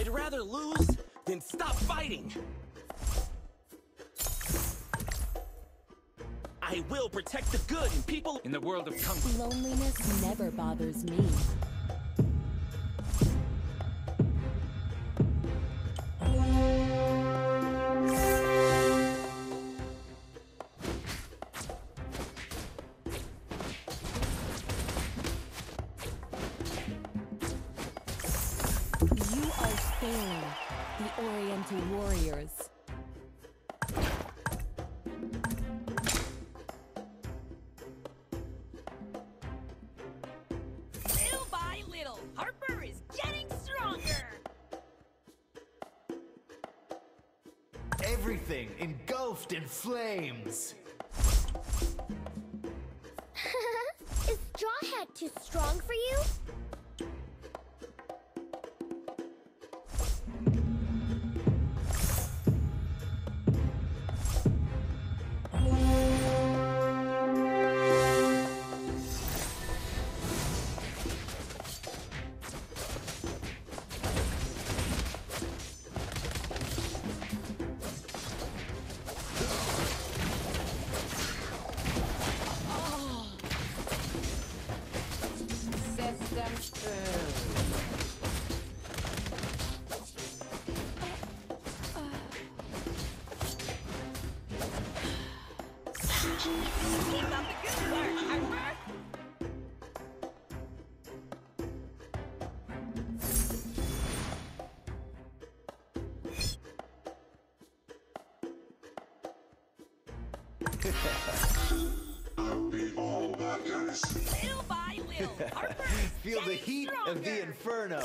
I'd rather lose than stop fighting. I will protect the good and people in the world of Kung Fu. Loneliness never bothers me. You are failing, the Oriental Warriors. Little by little, Harith is getting stronger. Everything engulfed in flames. Is Jawhead too strong for you? By little, Harith is Feel the heat of the inferno.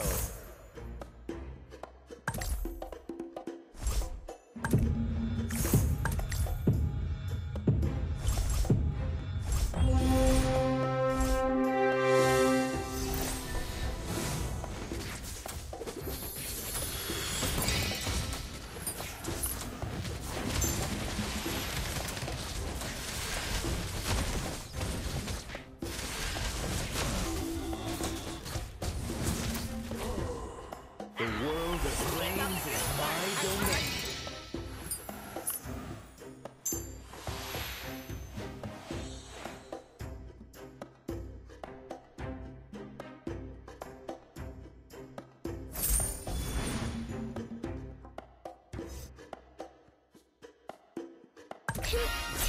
Can,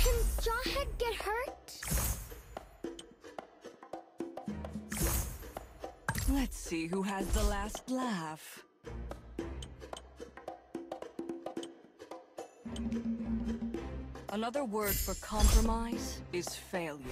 can Jawhead get hurt? Let's see who has the last laugh. Another word for compromise is failure.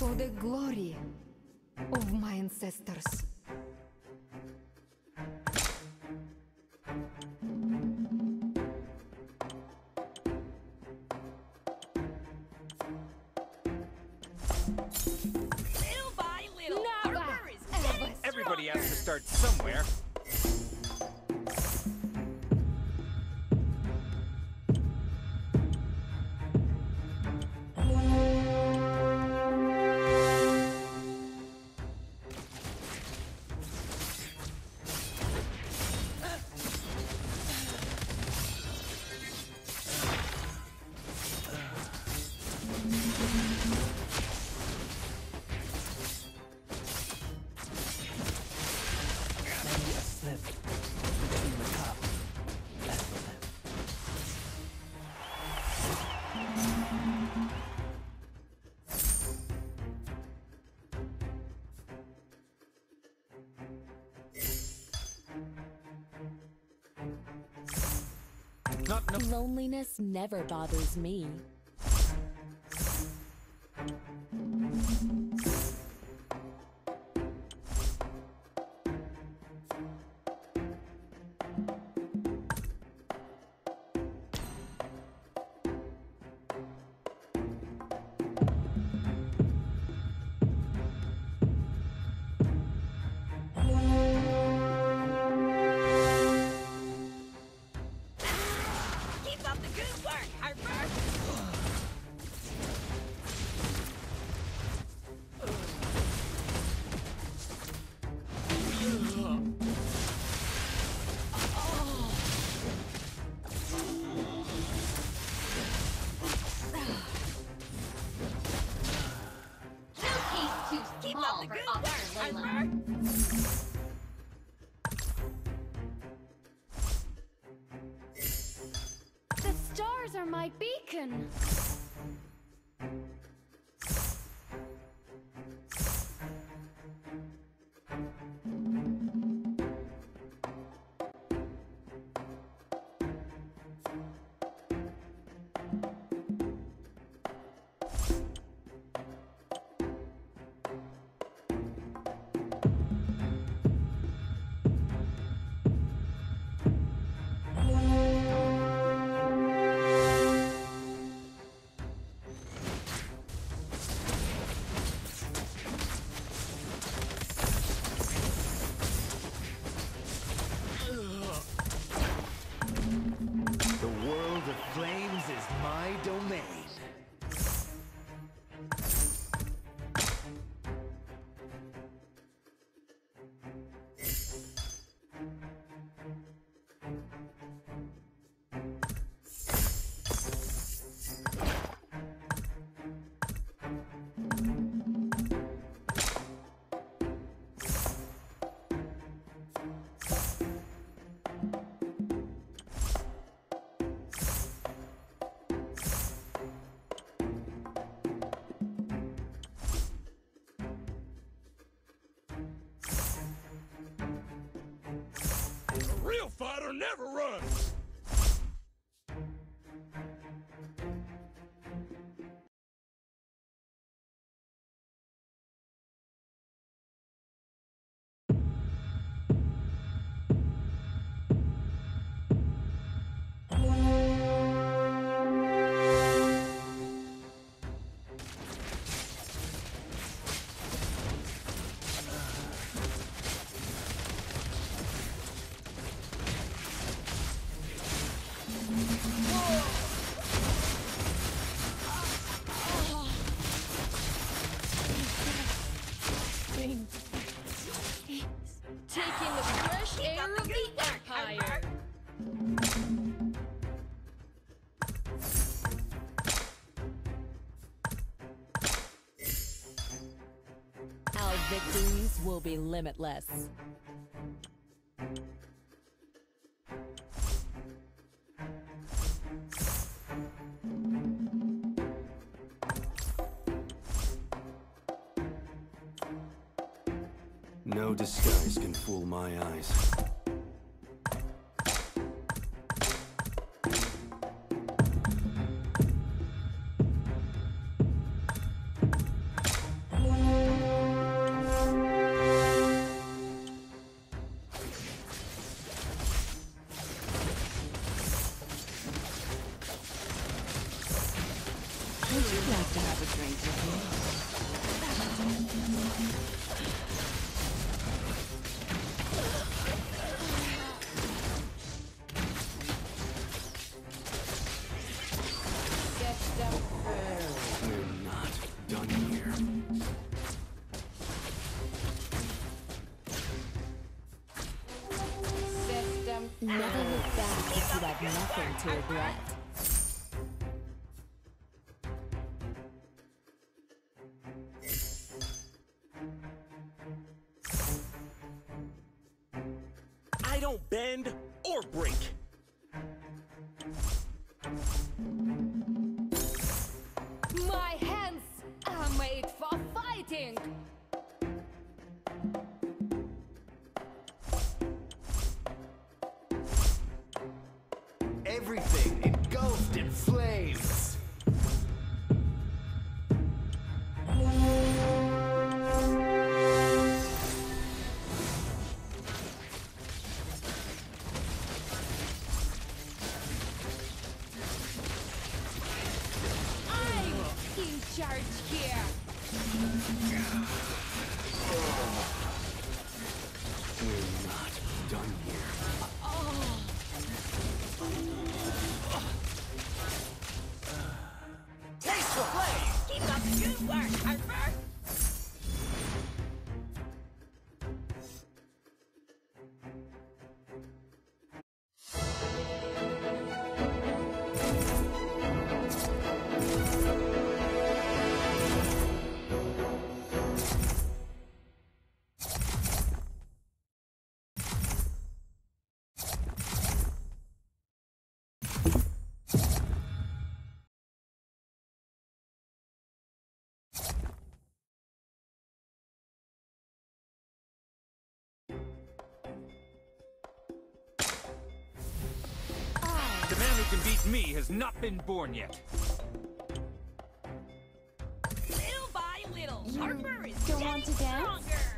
For the glory of my ancestors. Loneliness never bothers me. The stars are my beacon! real fighter never runs! No disguise can fool my eyes. to regret. I don't bend or break. everything engulfed in flames. Can beat me has not been born yet. Little by little, Harith is don't getting want to dance? stronger.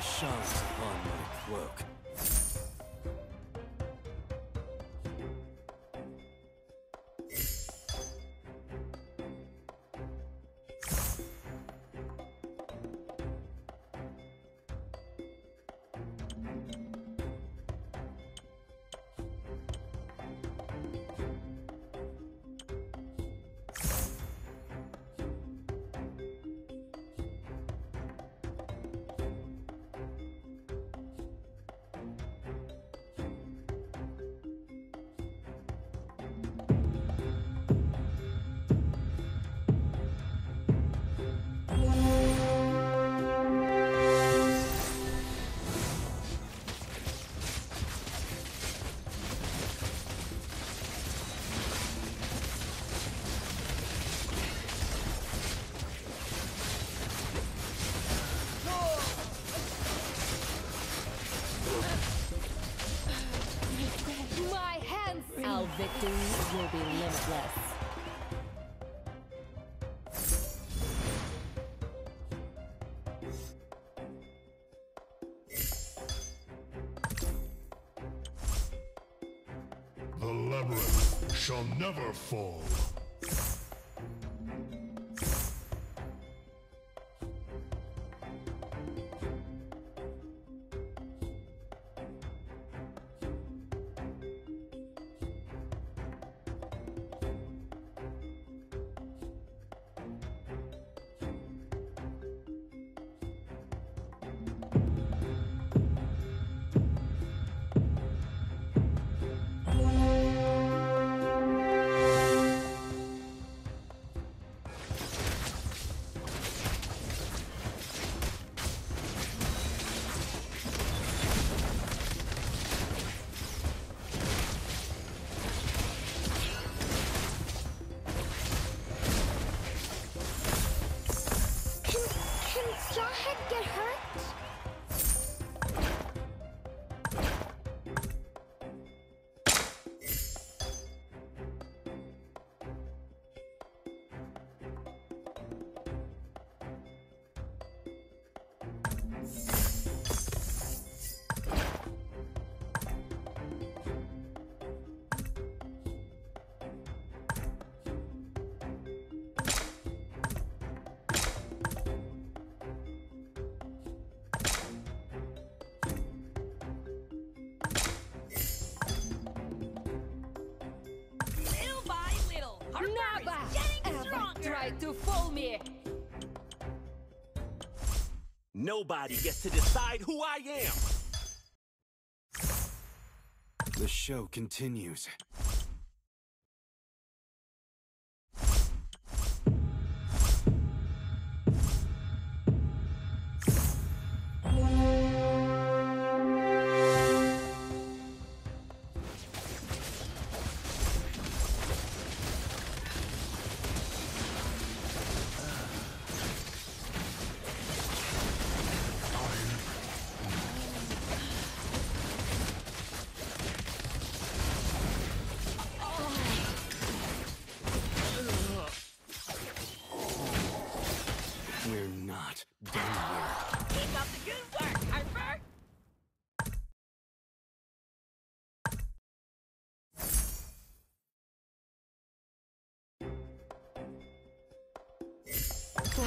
Shines upon my cloak. Shall never fall. Nobody gets to decide who I am. The show continues.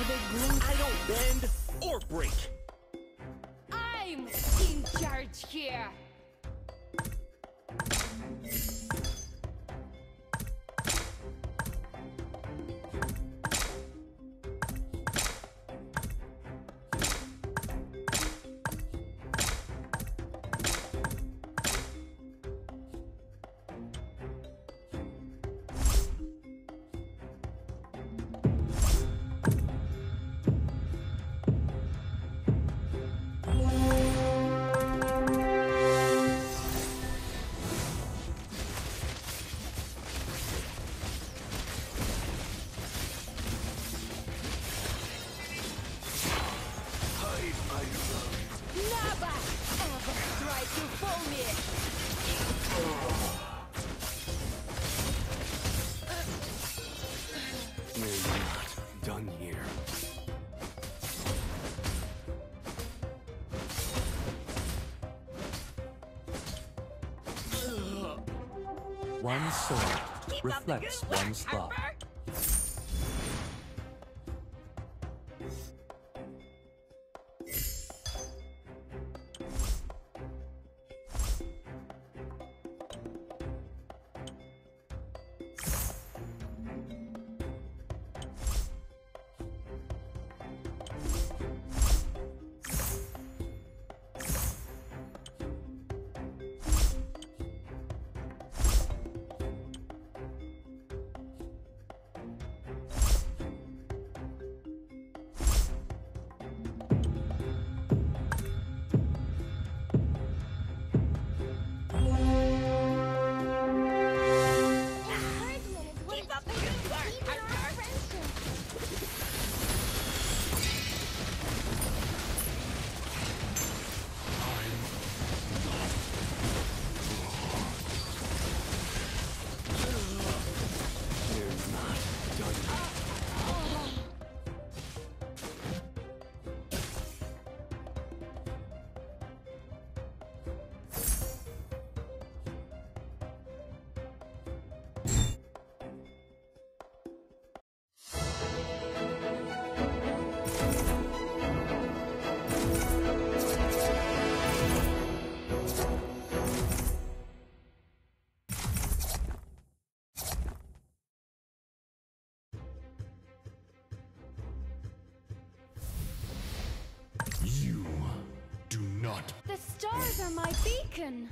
I don't bend or break. I'm in charge here! One sword Keep reflects one's the The stars are my beacon.